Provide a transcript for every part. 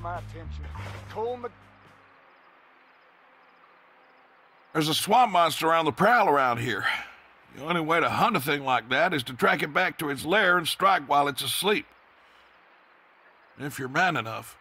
my attention. Cole Mc... There's a swamp monster on the prowl around here. The only way to hunt a thing like that is to track it back to its lair and strike while it's asleep. If you're man enough.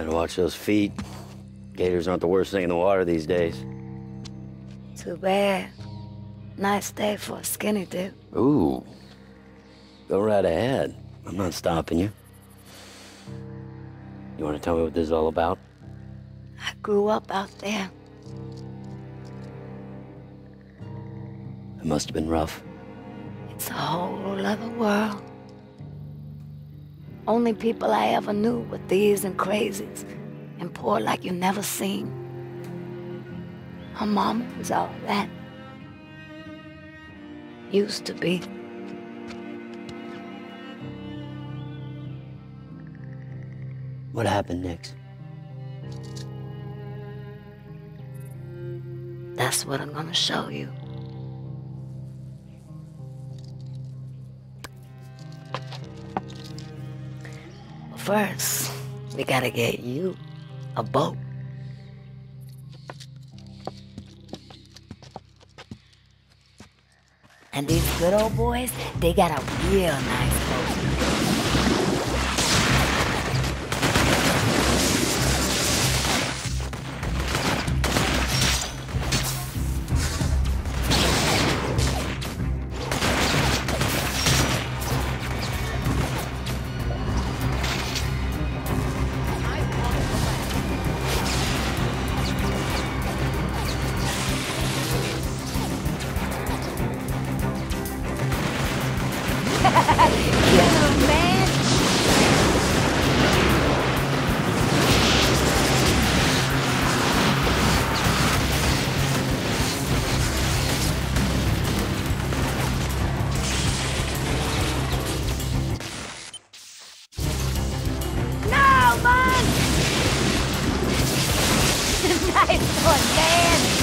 Better watch those feet. Gators aren't the worst thing in the water these days. Too bad. Nice day for a skinny dip. Ooh. Go right ahead. I'm not stopping you. You want to tell me what this is all about? I grew up out there. It must have been rough. It's a whole other world. Only people I ever knew were thieves and crazies, and poor like you never seen. Her mama was all that. Used to be. What happened next? That's what I'm gonna show you. First, we gotta get you a boat. And these good old boys, they got a real nice boat. No, man! nice one, man!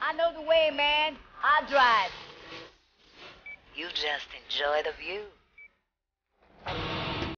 I know the way, man. I drive. You just enjoy the view.